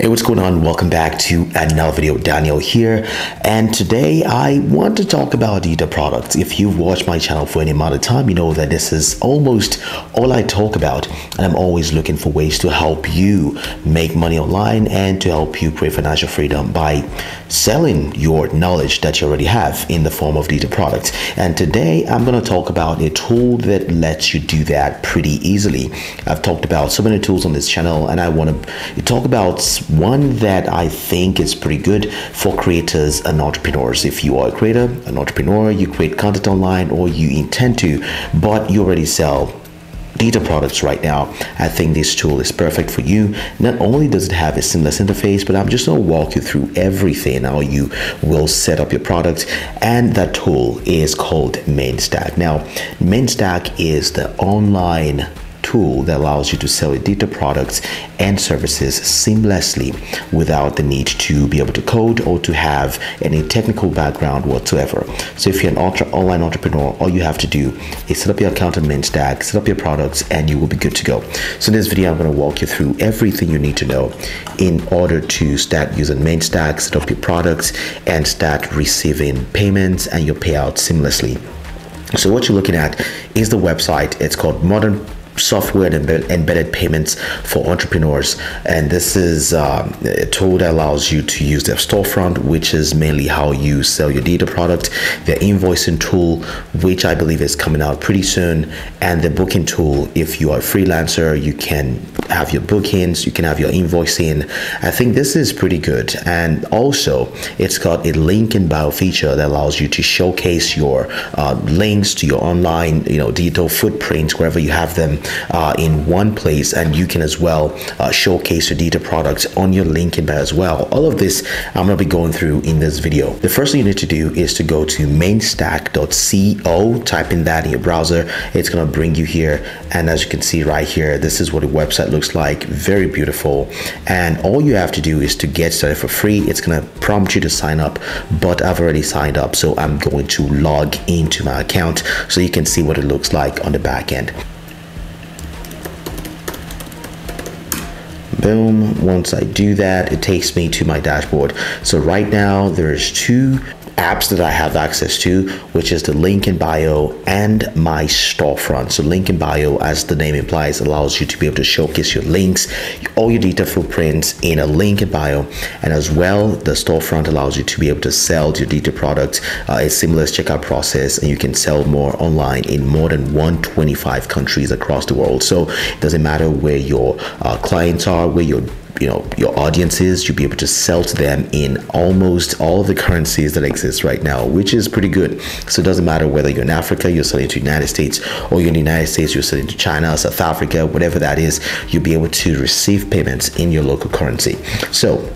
Hey, what's going on? Welcome back to another video. Daniel here, and today I want to talk about Dita products. If you've watched my channel for any amount of time, you know that this is almost all I talk about, and I'm always looking for ways to help you make money online and to help you create financial freedom by selling your knowledge that you already have in the form of Dita products. And today I'm going to talk about a tool that lets you do that pretty easily. I've talked about so many tools on this channel, and I want to talk about one that I think is pretty good for creators and entrepreneurs. If you are a creator, an entrepreneur, you create content online or you intend to, but you already sell data products right now, I think this tool is perfect for you. Not only does it have a seamless interface, but I'm just to walk you through everything how you will set up your product. And that tool is called Mainstack. Now, Mainstack is the online tool that allows you to sell your Dita products and services seamlessly without the need to be able to code or to have any technical background whatsoever. So if you're an ultra online entrepreneur, all you have to do is set up your account on Mainstack, set up your products, and you will be good to go. So in this video, I'm going to walk you through everything you need to know in order to start using Mainstack, set up your products, and start receiving payments and your payouts seamlessly. So what you're looking at is the website. It's called Modern software and embedded payments for entrepreneurs. And this is um, a tool that allows you to use their storefront, which is mainly how you sell your Dita product, their invoicing tool, which I believe is coming out pretty soon, and the booking tool. If you are a freelancer, you can have your bookings, you can have your invoicing. I think this is pretty good. And also, it's got a link in bio feature that allows you to showcase your uh, links to your online, you know, digital footprints wherever you have them uh, in one place and you can as well uh, showcase your data products on your LinkedIn as well. All of this I'm going to be going through in this video. The first thing you need to do is to go to mainstack.co, type in that in your browser. It's going to bring you here. And as you can see right here, this is what the website looks like. Very beautiful. And all you have to do is to get started for free. It's going to prompt you to sign up, but I've already signed up. So I'm going to log into my account so you can see what it looks like on the back end. Boom. Once I do that it takes me to my dashboard. So right now there's two apps that I have access to, which is the link in bio and my storefront. So link in bio, as the name implies, allows you to be able to showcase your links, all your data footprints in a link in bio. And as well, the storefront allows you to be able to sell your Dita products. Uh, a seamless checkout process, and you can sell more online in more than 125 countries across the world. So it doesn't matter where your uh, clients are, where your you know your audiences you'll be able to sell to them in almost all of the currencies that exist right now which is pretty good. So it doesn't matter whether you're in africa you're selling to the united states or you're in the united states you're selling to china south africa whatever that is you'll be able to receive payments in your local currency. So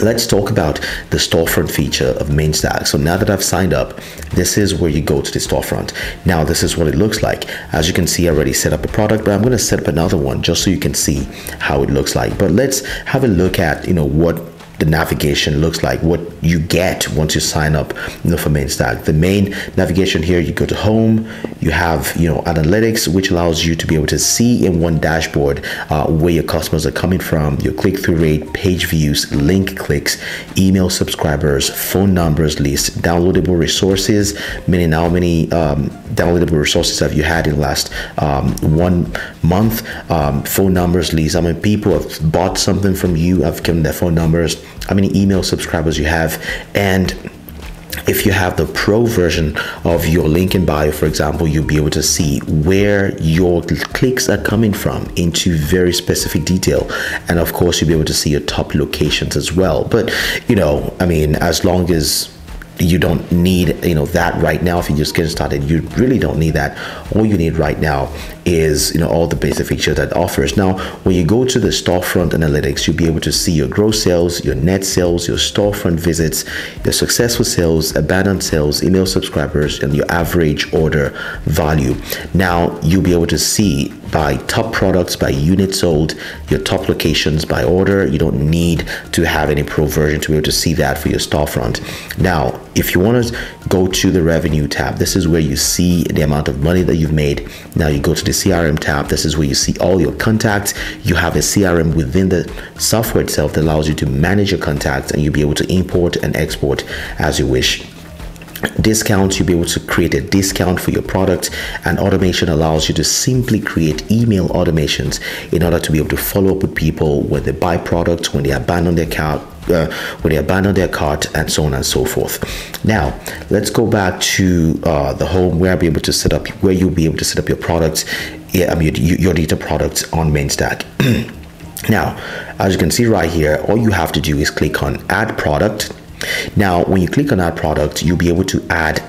let's talk about the storefront feature of Mainstack. So now that I've signed up, this is where you go to the storefront. Now this is what it looks like. As you can see, I already set up a product, but I'm going to set up another one just so you can see how it looks like. But let's have a look at, you know, what the navigation looks like, what you get once you sign up you know, for Mainstack. The main navigation here, you go to home, you have you know analytics, which allows you to be able to see in one dashboard uh, where your customers are coming from, your click-through rate, page views, link clicks, email subscribers, phone numbers list, downloadable resources, meaning how many um, downloadable resources have you had in the last um, one month, um, phone numbers list, how many people have bought something from you, have given their phone numbers, how many email subscribers you have, and if you have the pro version of your link in bio for example you'll be able to see where your clicks are coming from into very specific detail. And of course you'll be able to see your top locations as well. But you know i mean as long as you don't need you know that right now. If you're just getting started you really don't need that. All you need right now is you know all the basic features that offers now when you go to the storefront analytics you'll be able to see your gross sales your net sales your storefront visits your successful sales abandoned sales email subscribers and your average order value. Now you'll be able to see by top products, by units sold, your top locations by order. You don't need to have any pro version to be able to see that for your storefront. Now, if you want to go to the revenue tab, this is where you see the amount of money that you've made. Now you go to the CRM tab. This is where you see all your contacts. You have a CRM within the software itself that allows you to manage your contacts and you'll be able to import and export as you wish discounts you'll be able to create a discount for your product and automation allows you to simply create email automations in order to be able to follow up with people when they buy products when they abandon their cart uh, when they abandon their cart and so on and so forth. Now let's go back to uh, the home where i'll be able to set up where you'll be able to set up your products yeah, I mean your, your data products on Mainstack. Now as you can see right here all you have to do is click on add product now, when you click on add product, you'll be able to add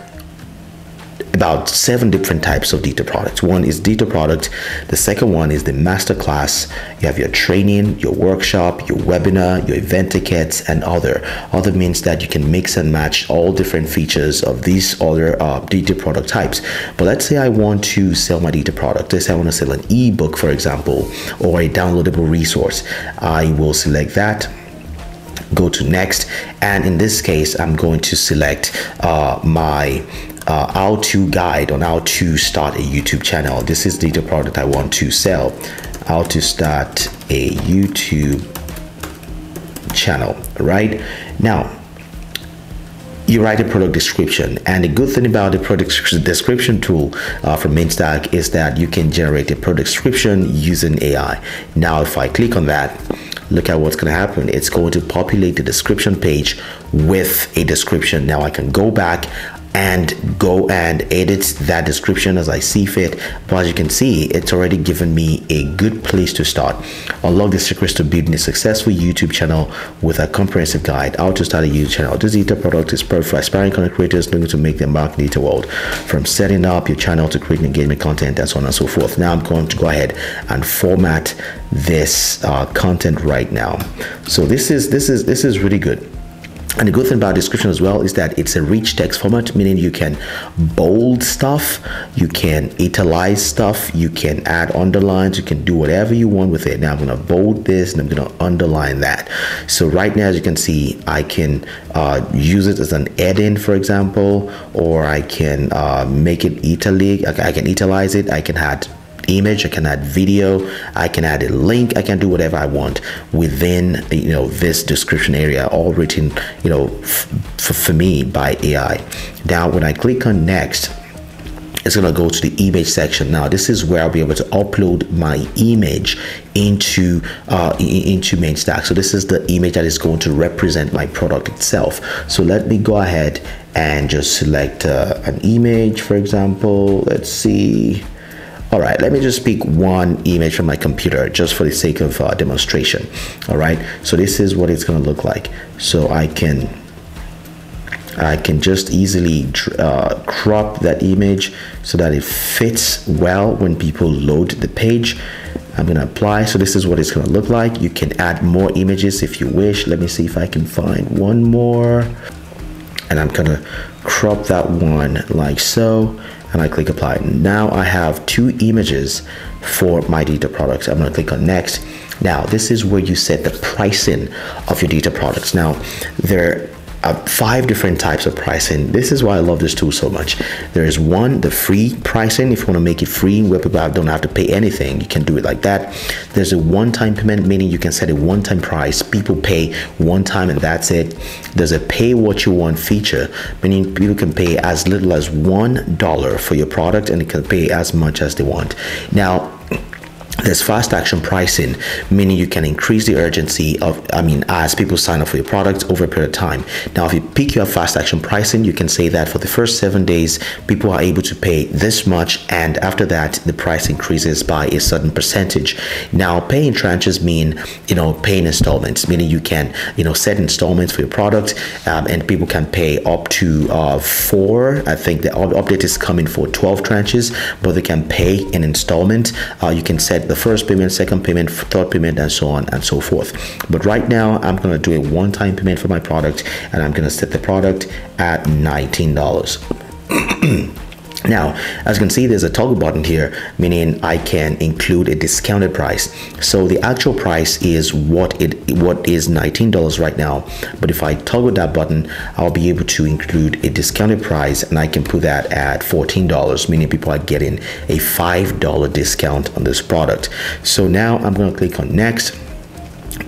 about seven different types of data products. One is data product. The second one is the master class. You have your training, your workshop, your webinar, your event tickets, and other. Other means that you can mix and match all different features of these other uh, data product types. But let's say I want to sell my data product. Let's say I want to sell an ebook, for example, or a downloadable resource. I will select that go to next. And in this case I'm going to select uh, my uh, how to guide on how to start a YouTube channel. This is the product I want to sell how to start a YouTube channel right? Now you write a product description and the good thing about the product description tool uh, from Mainstack is that you can generate a product description using AI now if I click on that look at what's going to happen. It's going to populate the description page with a description. Now I can go back and go and edit that description as I see fit. But as you can see, it's already given me a good place to start. Unlock the secrets to building a successful YouTube channel with a comprehensive guide how to start a YouTube channel. This data product is perfect for aspiring content creators looking to make their mark in the world. From setting up your channel to creating engagement content and so on and so forth. Now I'm going to go ahead and format this uh, content right now. So this is this is this is really good. And the good thing about description as well is that it's a rich text format, meaning you can bold stuff, you can italize stuff, you can add underlines, you can do whatever you want with it. Now I'm going to bold this and I'm going to underline that. So right now, as you can see, I can uh, use it as an add-in, for example, or I can uh, make it italic. I can italize it. I can add image, I can add video, I can add a link, I can do whatever I want within you know this description area, all written you know for me by AI. Now, when I click on next, it's going to go to the image section. Now this is where i'll be able to upload my image into uh, into Mainstack so this is the image that is going to represent my product itself. So let me go ahead and just select uh, an image for example. Let's see all right, let me just pick one image from my computer just for the sake of uh, demonstration. All right, so this is what it's gonna look like. So I can I can just easily uh, crop that image so that it fits well when people load the page. I'm gonna apply. So this is what it's gonna look like. You can add more images if you wish. Let me see if I can find one more. And I'm gonna crop that one like so and I click apply. Now I have two images for my data products. I'm going to click on next. Now this is where you set the pricing of your data products. Now there uh, five different types of pricing. This is why I love this tool so much. There is one, the free pricing. If you want to make it free where people don't have to pay anything, you can do it like that. There's a one-time payment, meaning you can set a one-time price. People pay one time and that's it. There's a pay what you want feature, meaning people can pay as little as one dollar for your product and they can pay as much as they want. Now, there's fast action pricing, meaning you can increase the urgency of, I mean, as people sign up for your product over a period of time. Now, if you pick your fast action pricing, you can say that for the first seven days, people are able to pay this much, and after that, the price increases by a certain percentage. Now, paying tranches mean, you know, paying installments, meaning you can, you know, set installments for your product, um, and people can pay up to uh, four. I think the update is coming for 12 tranches, but they can pay in installment. Uh, you can set the first payment, second payment, third payment, and so on and so forth. But right now, I'm going to do a one time payment for my product and I'm going to set the product at $19. Now, as you can see, there's a toggle button here, meaning I can include a discounted price. So the actual price is what it what is $19 right now. But if I toggle that button, I'll be able to include a discounted price and I can put that at $14, meaning people are getting a $5 discount on this product. So now I'm going to click on next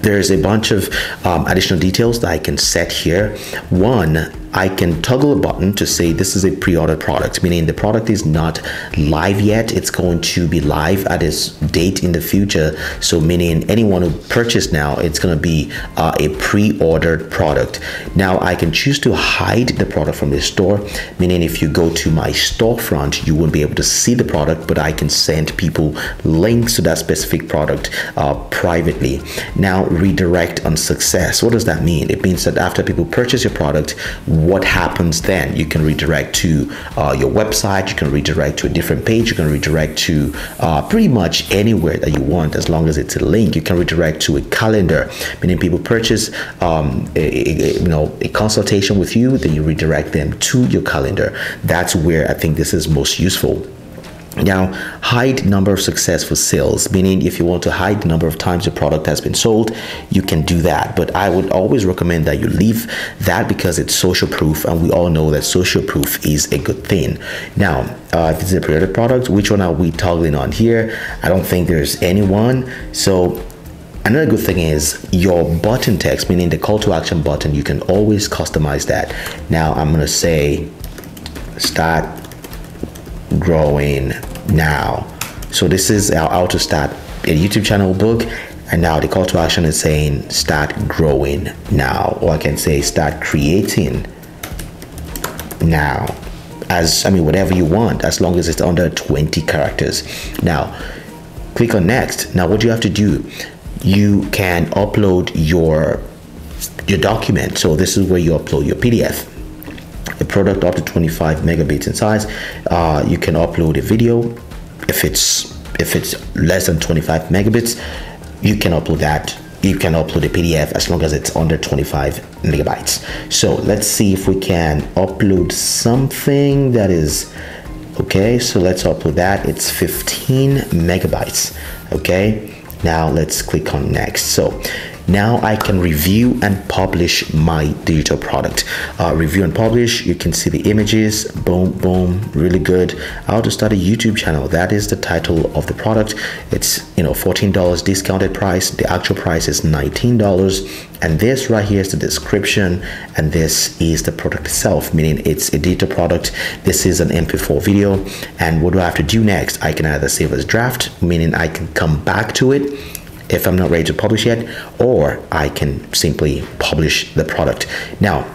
there's a bunch of um, additional details that I can set here. One, I can toggle a button to say this is a pre-ordered product, meaning the product is not live yet. It's going to be live at its date in the future. So meaning anyone who purchased now, it's going to be uh, a pre-ordered product. Now I can choose to hide the product from the store, meaning if you go to my storefront, you won't be able to see the product, but I can send people links to that specific product uh, privately. Now redirect on success. What does that mean? It means that after people purchase your product, what happens then? You can redirect to uh, your website, you can redirect to a different page, you can redirect to uh, pretty much anywhere that you want as long as it's a link. You can redirect to a calendar, meaning people purchase um, a, a, you know a consultation with you, then you redirect them to your calendar. That's where I think this is most useful. Now, hide number of successful sales, meaning if you want to hide the number of times your product has been sold, you can do that. But I would always recommend that you leave that because it's social proof, and we all know that social proof is a good thing. Now, uh, if it's a pre-ordered product, which one are we toggling on here? I don't think there's anyone. So Another good thing is your button text, meaning the call to action button, you can always customize that. Now I'm gonna say start growing now. So this is our how to start a YouTube channel book. And now the call to action is saying start growing now. Or I can say start creating now. As I mean, whatever you want, as long as it's under 20 characters. Now, click on next. Now, what you have to do, you can upload your your document. So this is where you upload your PDF a product up to 25 megabits in size. Uh, you can upload a video. If it's if it's less than 25 megabits you can upload that. You can upload a pdf as long as it's under 25 megabytes. So let's see if we can upload something that is okay so let's upload that. It's 15 megabytes okay? Now let's click on next. So now I can review and publish my digital product. Uh, review and publish, you can see the images, boom, boom, really good. How to start a YouTube channel, that is the title of the product. It's, you know, $14 discounted price. The actual price is $19. And this right here is the description and this is the product itself, meaning it's a digital product. This is an MP4 video. And what do I have to do next? I can either save as draft, meaning I can come back to it if I'm not ready to publish yet, or I can simply publish the product. Now,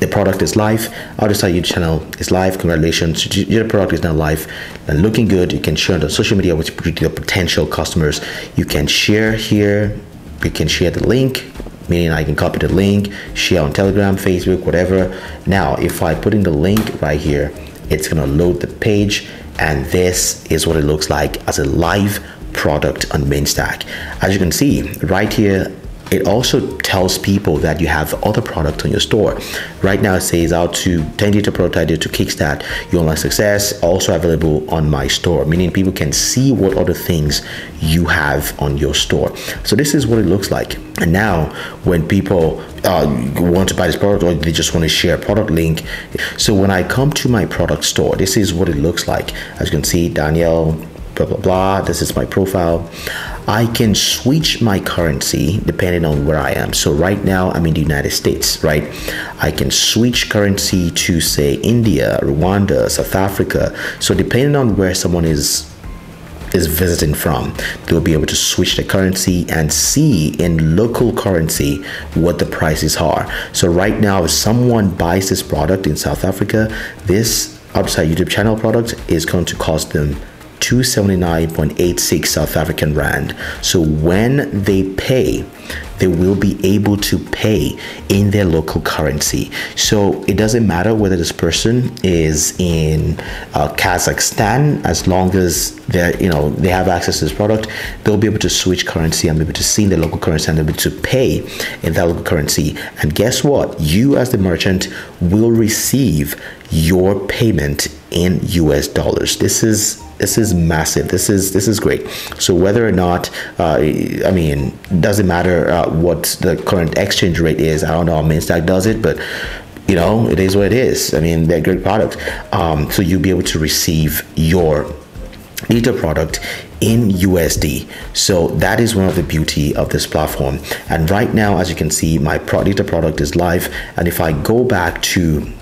the product is live. Our YouTube channel is live. Congratulations, your product is now live and looking good. You can share it on social media with your potential customers. You can share here. You can share the link, meaning I can copy the link, share on Telegram, Facebook, whatever. Now, if I put in the link right here, it's gonna load the page, and this is what it looks like as a live product on Mainstack. As you can see right here, it also tells people that you have other products on your store. Right now it says how to 10 data idea to kickstart your online success, also available on my store, meaning people can see what other things you have on your store. So this is what it looks like. And now when people uh, want to buy this product or they just want to share a product link. So when I come to my product store, this is what it looks like. As you can see, Daniel blah blah blah. This is my profile. I can switch my currency depending on where I am. So right now I'm in the United States right? I can switch currency to say India Rwanda South Africa. So depending on where someone is is visiting from they'll be able to switch the currency and see in local currency what the prices are. So right now if someone buys this product in South Africa this outside YouTube channel product is going to cost them 279.86 South African Rand. So when they pay, they will be able to pay in their local currency. So it doesn't matter whether this person is in uh, Kazakhstan, as long as they you know they have access to this product, they'll be able to switch currency and be able to see in the local currency and be able to pay in that local currency. And guess what? You as the merchant will receive your payment in US dollars. This is this is massive. This is this is great. So whether or not, uh, I mean, doesn't matter uh, what the current exchange rate is. I don't know how Mainstack does it, but you know, it is what it is. I mean, they're great product. Um, so you'll be able to receive your data product in USD. So that is one of the beauty of this platform. And right now, as you can see, my pro data product is live. And if I go back to,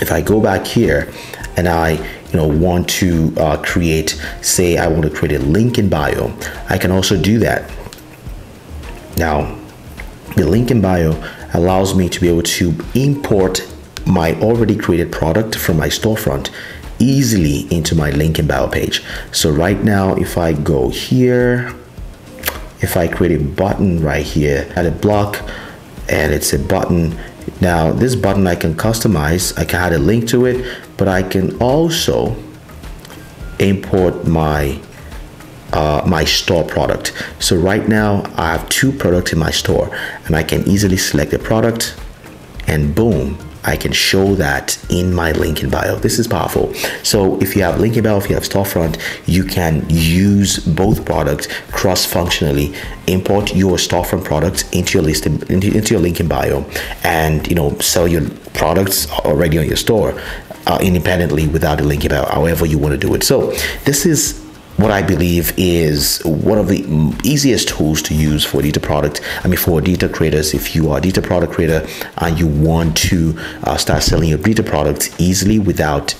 if I go back here and I you know want to uh, create say I want to create a link in bio I can also do that. Now the link in bio allows me to be able to import my already created product from my storefront easily into my link in bio page. So right now if I go here if I create a button right here add a block and it's a button. Now this button I can customize I can add a link to it but I can also import my uh, my store product so right now I have two products in my store and I can easily select the product and boom I can show that in my link in bio. This is powerful. So if you have link in bio, if you have storefront, you can use both products cross-functionally, import your storefront products into your list into, your link in bio, and you know sell your products already on your store uh, independently without a link in bio. However you want to do it. So this is what I believe is one of the easiest tools to use for data product. I mean, for data creators, if you are a data product creator and you want to uh, start selling your data products easily without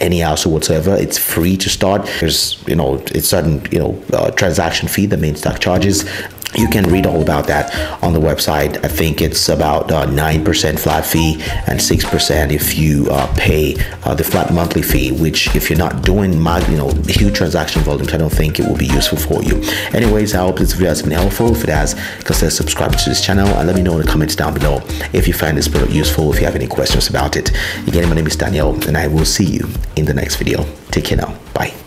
any hassle whatsoever. It's free to start. There's, you know, it's certain, you know, uh, transaction fee the Mainstack charges you can read all about that on the website. I think it's about uh, 9% flat fee and 6% if you uh, pay uh, the flat monthly fee, which if you're not doing you know huge transaction volumes, I don't think it will be useful for you. Anyways, I hope this video has been helpful. If it has, consider subscribing to this channel and let me know in the comments down below if you find this product useful, if you have any questions about it. Again, my name is Daniel and I will see you in the next video. Take care now. Bye.